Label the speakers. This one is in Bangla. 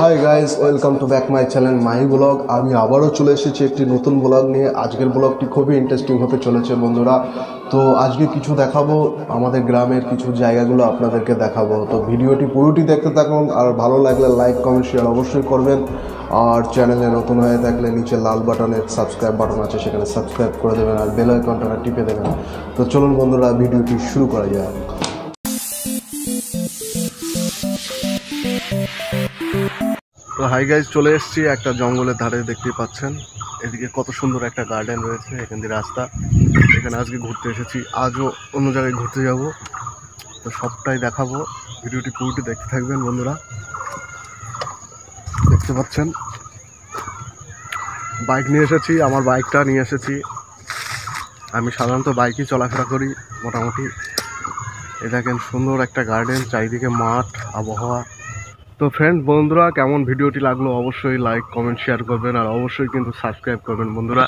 Speaker 1: Hi guys welcome to back my channel my blog আমি আবারও চলে এসেছি একটি নতুন ব্লগ নিয়ে। আজকের ব্লগটি খুবই ইন্টারেস্টিং হতে চলেছে বন্ধুরা। তো আজকে কিছু দেখাবো, আমাদের গ্রামের কিছু জায়গাগুলো আপনাদেরকে দেখাবো। তো ভিডিওটি পুরোটি দেখতে থাকুন, আর ভালো লাগলে লাইক কমেন্ট শেয়ার অবশ্যই করবেন। আর চ্যানেলে নতুন হয়ে থাকলে নিচে লাল বাটনের সাবস্ক্রাইব বাটন আছে, সেখানে সাবস্ক্রাইব করে দেবেন আর বেল আইকনটা টিপে দেবেন। তো চলুন বন্ধুরা, ভিডিওটি শুরু করা যাক। তো হাই গাইজ চলে এসেছি একটা জঙ্গলের ধারে, দেখতেই পাচ্ছেন। এদিকে কত সুন্দর একটা গার্ডেন রয়েছে, এখান দিয়ে রাস্তা। এখানে আজকে ঘুরতে এসেছি, আজও অন্য জায়গায় ঘুরতে যাব। তো সবটাই দেখাবো, ভিডিওটি পুরোটি দেখতে থাকবেন, বন্ধুরা। দেখতে পাচ্ছেন, বাইক নিয়ে এসেছি, আমার বাইকটা নিয়ে এসেছি। আমি সাধারণত বাইকই চলাফেরা করি, মোটামুটি। এ দেখেন, সুন্দর একটা গার্ডেন, চারিদিকে মাঠ, আবহাওয়া। তো ফ্রেন্ড বন্ধুরা, কেমন ভিডিওটি লাগল অবশ্যই লাইক কমেন্ট শেয়ার করবেন, আর অবশ্যই কিন্তু সাবস্ক্রাইব করবেন, বন্ধুরা।